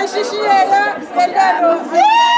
Ashishieyo, Elero, Elero.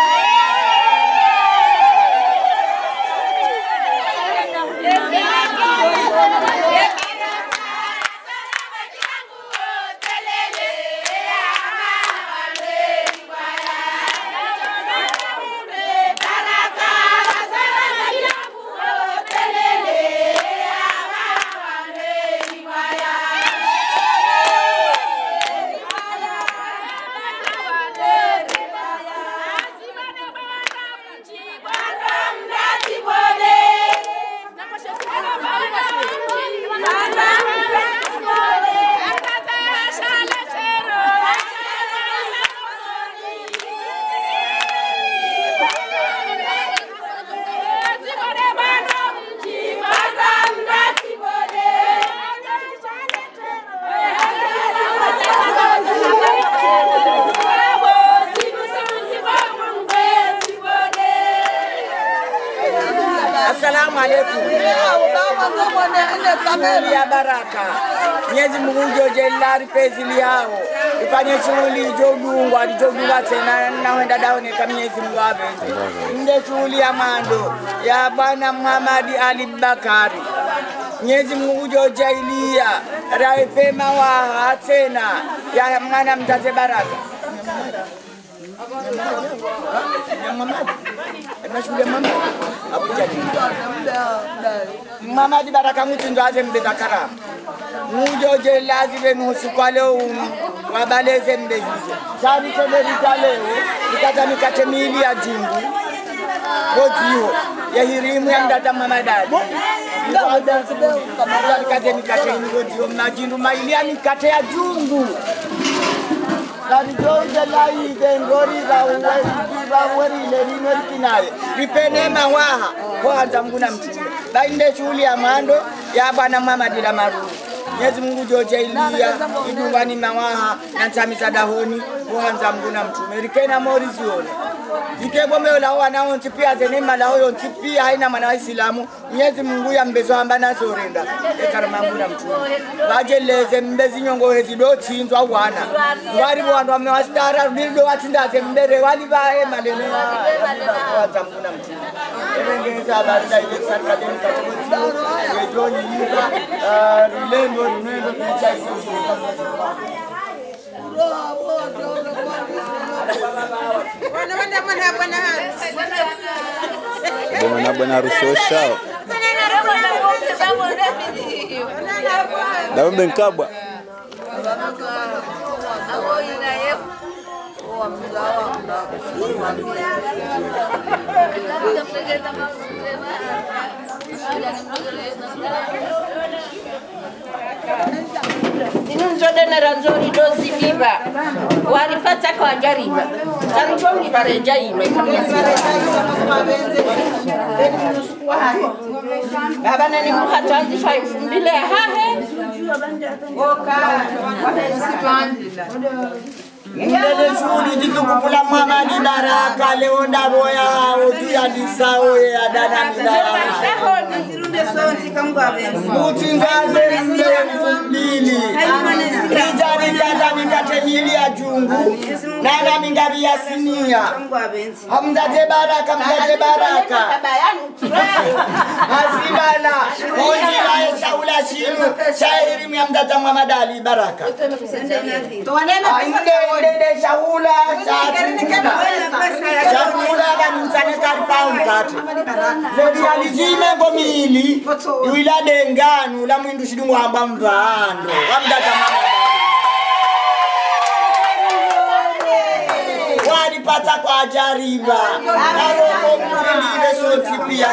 Pezi liao. Ifanye shughuli jodungwa lijodungwa tena na wenda daoneka Mwenyezi Mungu apenzi. Nde shughuli ya mando ya Bwana Muhammad Ali Bakari. Mwenyezi Mungu jojailia raipema waha tena ya mwana mtate baraka. Mamadi Baraka Mutindo aze mbeza karamu mujoje lazive nuhusikwale unu wabaleze mbezije. Chani cholerita leo. Ikata mikate miili ya jungu godziho yahirimu ya mdata mamadadi kaze mikate ini godziho majindu maili ya mikate ya jungu karijonge laide ngori rawerile lino likinaye lipene mawaha. Kwanza mguna mtume bainde shughuli ya mando ya bwana Muhammad Lamaru nyezi mungu joche iliya idungani mawaha na ntsamisa dahoni uhanza mungu na mtume ilikena morizione zikegomeo lao wana onsi pia zenema lao yonsi pia haina mwana wa isilamu. Mnyezi mungu yambezo hamba nasorenda ekarama mungu na e mtume vajeleze mbe zinyongohe zidotsinzwa wana. Ngwarivo wandu vame vasitara rudirido vatsindaze mbere vali vaemalenewaaza mungu na mtume kurengereza habari za mbenkabwa. inunzodenera nzori doziviva waripatsa kwajariva tarichongiva rejaime vavanani hahe Ndele shughuli jikukufula Muhammad Baraka leo ndavoya hao juu ya disao ya dana midaya Mutinzaze mle elfu mbili Rijali kata mikate mili ya jungu Nana mingavi ya sinia. Hamzate baraka, mzate baraka. Hasibala ya mtata mwamadali baraka ndende shahula shahula kanutsane kari paunkati vodializime bomili uila denganu la mwindu shidungu hamba mvando. Wa mtata walipata kwa jariba. Nalokomulindive soti pia.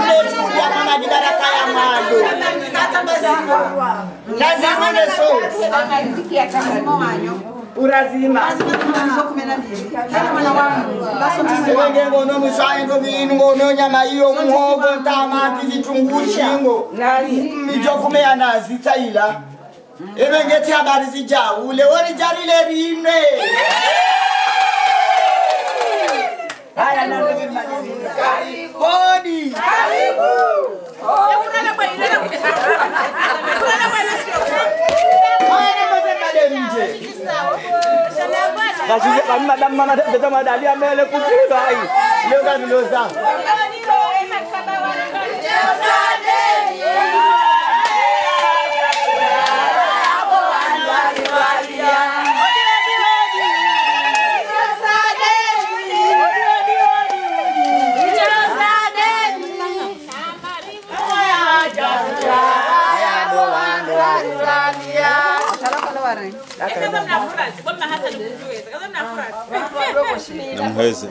Mdetuja mwanadibaraka ya mwalo lazimune soti urazima. Ewenge ngono musayengo vinu ngono nyama iyo muhogo tamati vitunguu shingo. Mijokume ya nazi tsaila evengeti habari zijaule worijarile rimwe haya hodi karibu! Kami madamu mana beta madali amele kupilwa ai. Leo kaniloza furazi bomma hasani kumjuweza kaza na furazi namhweze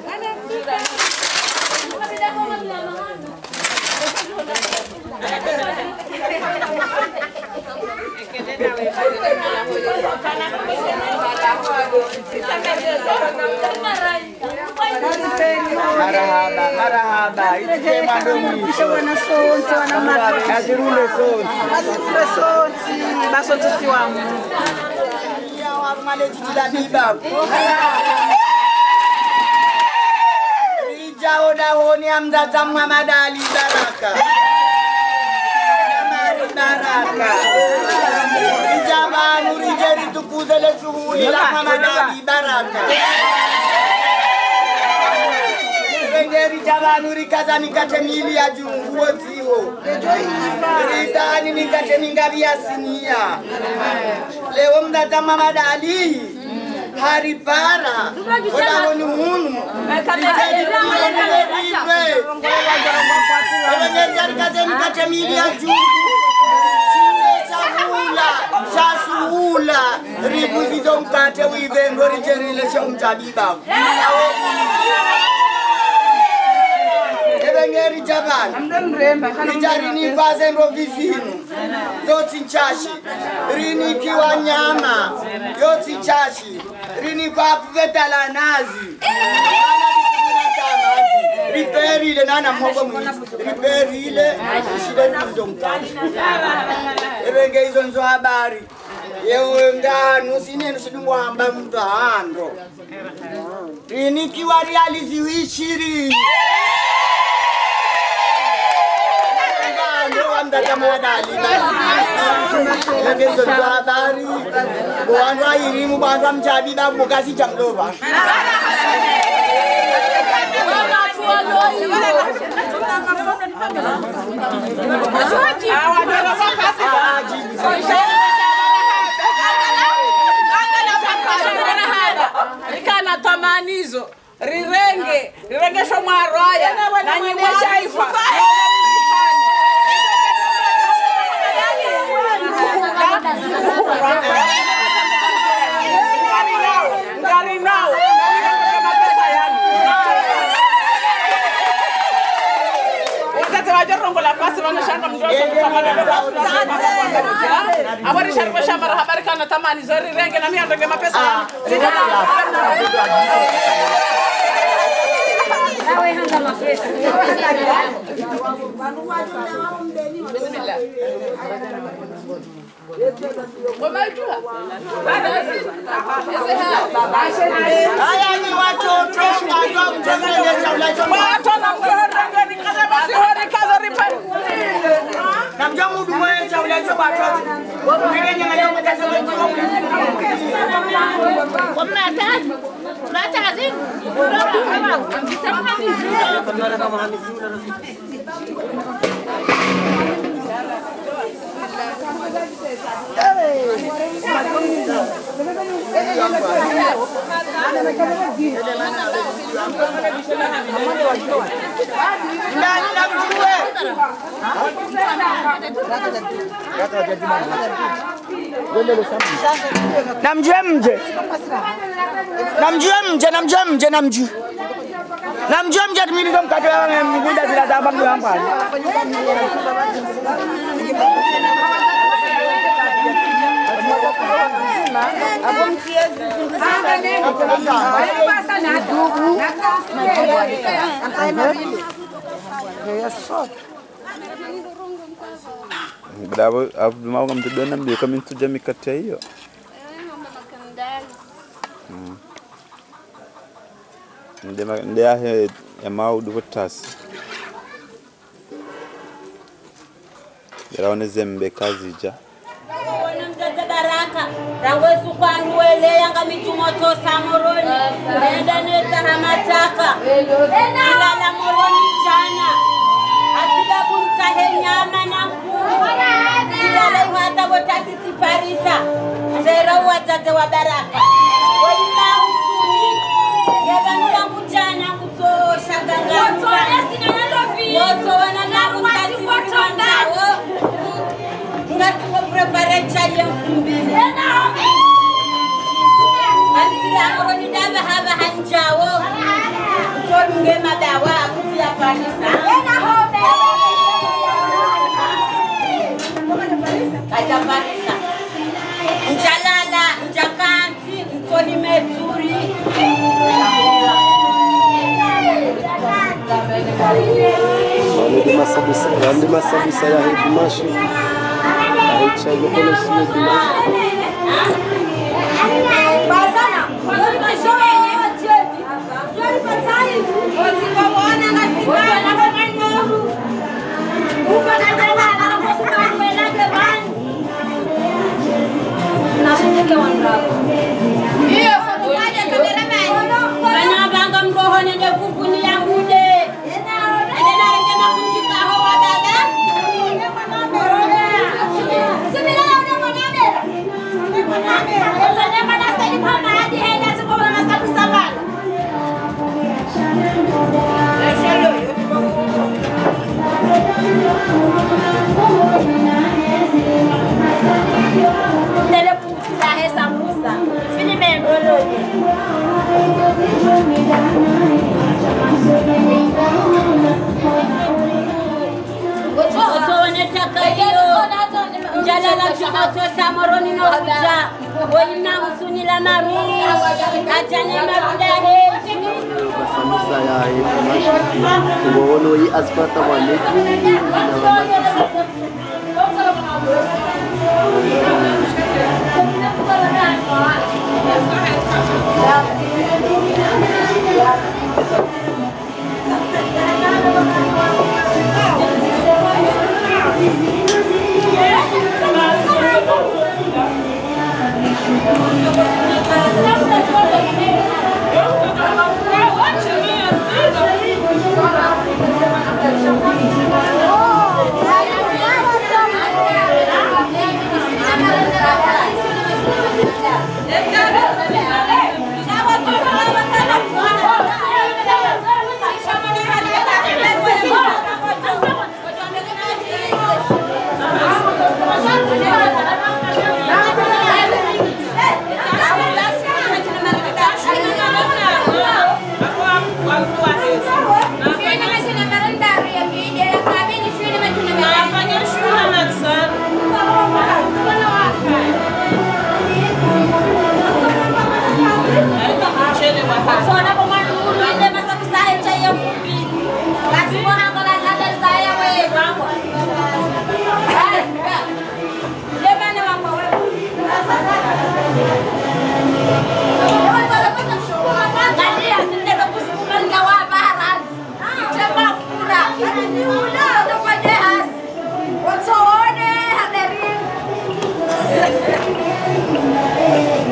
marahaba. Marahaba itikemandomisha wanasonti wanamakazi rule sonti azirule sonti basontisiwamu mwana etiti la biba. Rijao dahoni amdata mwamada ali baraka. Mari baraka. Rija vanu rije ritukuze leshughuli la mwamada ali baraka. Renge rija vanu rikazanikate mili ya junguozi ziwo ritani mikate mingavi ya sinia. Leo mdata madali. Haribara haripara odawoni munu. Evengerikaze mikate mili ya juu chine chahula chasuhula ribuzizo mkate wivengo richerile shomtabiba renge richavana richarinipa sendovi vino yoti nchashi rinipiwa nyama. Yoti nchashi rinipapu vetalanazi riperile nanamoko mwisi riperile. Ishile rizomtati renge izonzo habari. Yewe nganu sinenu sidungohamba mtu hando rinikiwa rializiwi ishirini mtata mwodali nakezonzwa habari bowandu airi mubandu amchabi bakukasita mlova ikana tamanizo rirenge rirengesho mwarwaya nanyimwaifa vajonrongola pasi vanoshanda mndozavavari shari vashambara havarikana tamani zorirenge namiyanrenge mapesa nawe hanga mapesa bismillah ayani watoto watoto mtembeleza ulacho watoto na kuhorengeni kaza basi hori kaza ripa na mjo mudu mwenza ulacho watoto wewe nyama leo mtazo watoto wamnataz mnatazini kama kama hamisi Namjue mje. Namjue mje, namjue mje, namjue. Namjue mje timilizo mkate wa zila. bravo avuma ukamtudua na mbio kama mtuja mikate hiyo mm. nde ahe emaudu kutasi yaraonezembekazija rangwesukwanduwele yanga mitumoto samoroni nenda netaramataka ilala moroni jana asikakunsa henyama na mkuru silala ihwata votasitsiparisa zera uwadzadze wa baraka. Woimausumi yevanurangujana kutoshagangauaa chali ya mfumbili antilamoroni hava hanjawo todunge madawa akuti yafanisa kajafanisa njalala njakanzi ntolimedzuri Wale masabisa, masabisa ya hidimashi. شايفين السميد ونينا حجا ونينا وسوني لما روي أجاني ما بداري Sanisa ya yi kuma shi kuma wani wani asibata ba ne kuma da mamaki. Let's go.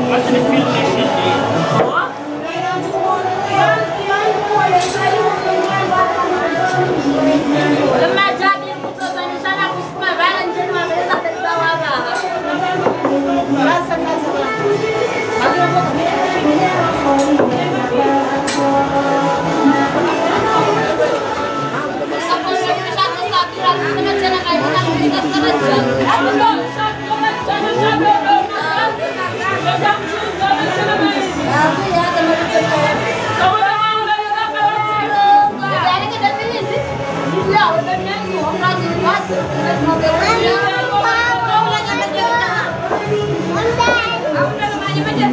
Mas ele filha.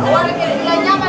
Ahora que la llama,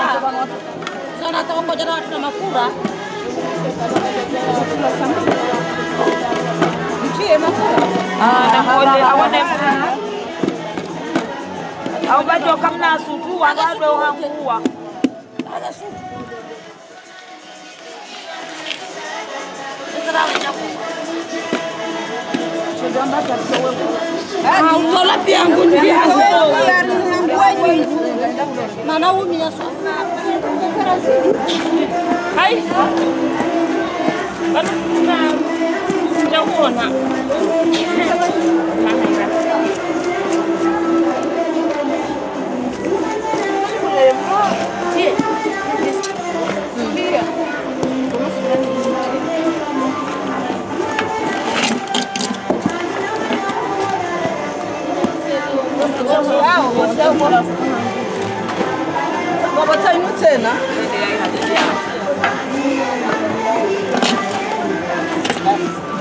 hata wakoja na watu na mafura au kamna mnasutu wagado hanguwa utola pia ngundi mana umia ấy vẫn là trong nguồn ạ Wow, what's up? What's up? What's up? What's up? What's up?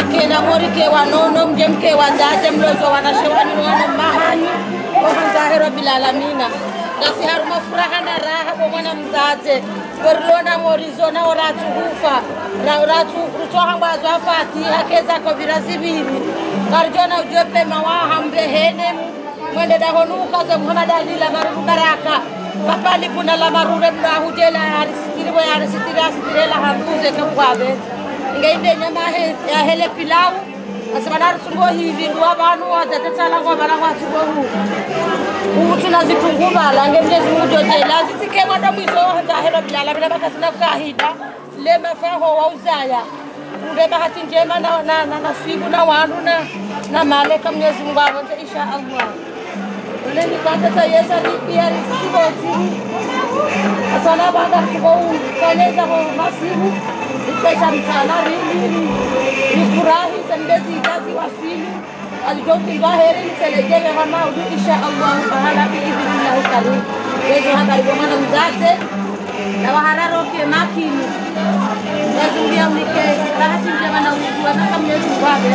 ikena morike wanono mje ke wazaje mlozo wanashewani wana mahani ho bilalamina ngasi haruma furaha na raha bo mwana mzaze. Korilona morizona oratuhufa ratu rutohangwazo afatiha kezako vira ziviri karjona ujopema wahambe henemu mwende dahonukaze muhamad alila marudu baraka. Papali kuna la marure mnahujela arisitiriwe arisitiri asitirela hambuze kebwabeza ingeinde nyama he- ya hele pilau. Asivanarisungo hivi nduwa vanu wazatetalangwa valangwatsugo hu. Ubu tunazitungubala ngemnyezi mujojela zitsikemwanda mwizo zahelo bilala vila vakasina kukahida wa uzaya ule bahati njema na, na, na na nasibu na wanu na, na maleka mnyezi mungu avonze insha allah uleni kwatata yesa lipia risisivotiri asana banga kukou kanyeza Mimi nifurahi sendezi ijazi wasili alivyotiwa heri nipelekele wamaudi insha allahu taala biidhnillahi karim wezohagalikomana mzate na wahararoke makini wazuliaunike bahatimjamana uiwanaka myezu wave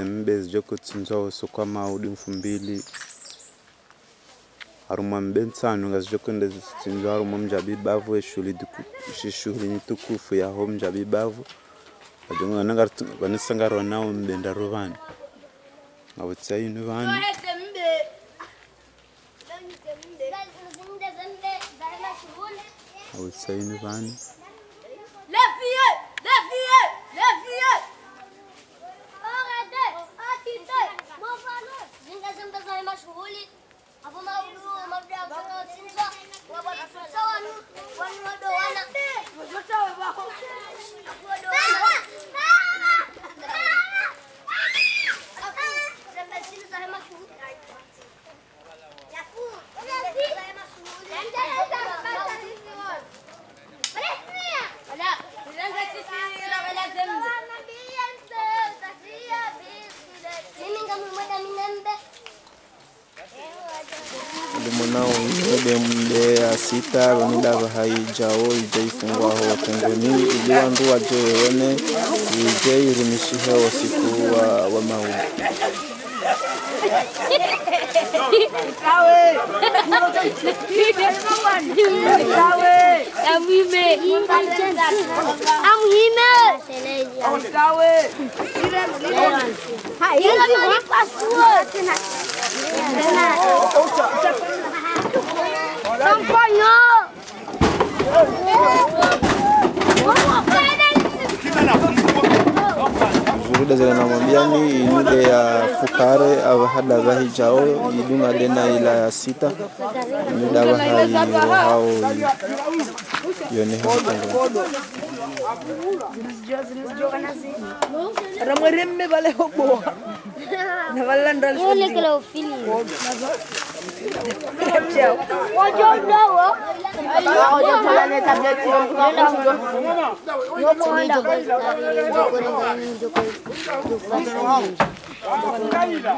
mbezi jokutsinzwa usukwa maudi mfumbili harumwa mbensanu ngazi jokwenda zitsinzwa harumwa mjabi bavu eshuli shishuli nitukufu yaho mjabibavu vanisangaro nao mbenda ngavutsainu vanu ngavutsainu vanu Les filles, les لازم بظل مشغولين أبو مولو مبدأ كنا تنسى وبرا سوا نو ونو دوانا أبو دوانا ya sita lonidava haijao ije ifungwaho watengoni ili nduwa waje wewone ije irumishihewo siku wa, wa maudi zuruda zile namwambia ni inude ya fukare avahada vahijao iduma dena ila ya sita inuda vahai hao. Yone hatengoni ramweremme valehoboa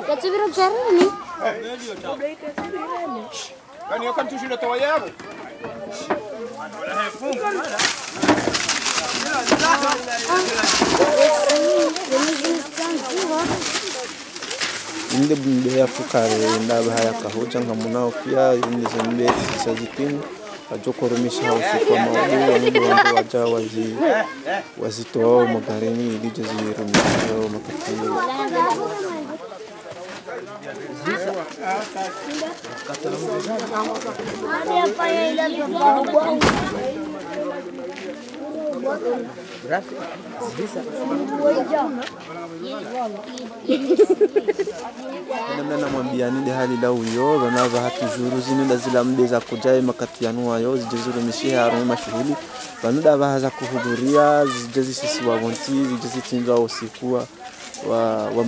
Katsubira kucharini. Kani yoka mtushindo towa O Wala hefungu. Wala hefungu. Inde mbe ya fukare ndaba haya kahoja muna pia inde zembe ajo ajokoromisha usiku wa maudu wanudu wandu waja wazi wazitoao magarini ilije zirumishao makatili namna namwambia nide hali la uyo vanava hatuzuru zinida zila mde za kujae makati yanuayo zije zirumishie harume mashughuli vanuda vahaza kuhudhuria zije zisisi wavonti zije zitinzwa usiku wa, wa, wa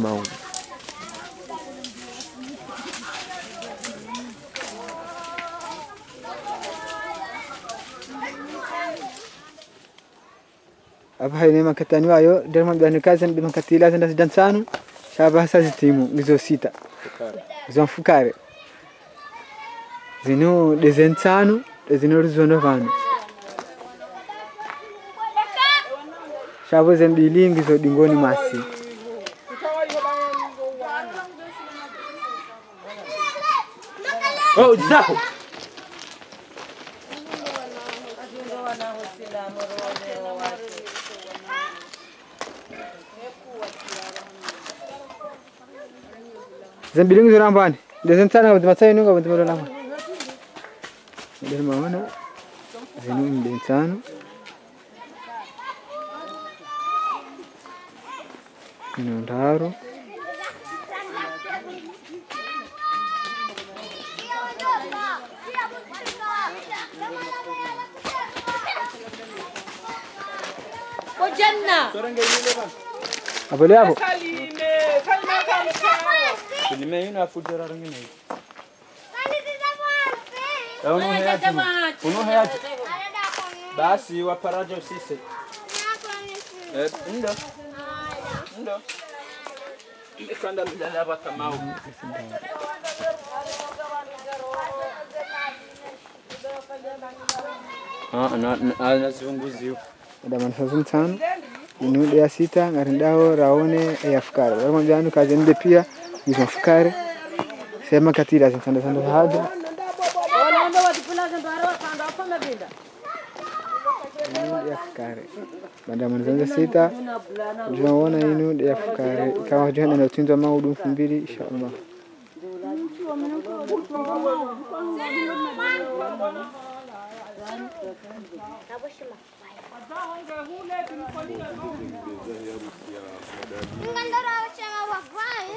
abahayne makatani wayo derma bidani kazen bi makatila zenda zidansano shaba sasa zitimu gizo sita. Gizo fukare, zinu, dezensano zino rizondo vano shabo zembili ngizo dingoni masi. Oh, desafio! zambiling zura ambani dezen tsana bantu matsayinu ga bantu malala ma dan mamana zinu mden tsano ino ndaro Janna. Abole abo. Filime ino afujara rangine basi waparaja usise. Eh, ndo ndo ikanda mdala bakamau ah na na nazunguzio mtano manufaa tano inude ya sita ngarindao raone wala mjani kazi nde pia hizo fukare sema katira sanda sanda hada inude ya fukare baada ya manufaa sita tunaona inude ya fukare kama jana ndio tunzo maudu elfu mbili inshallah Ngandara chama wakwai.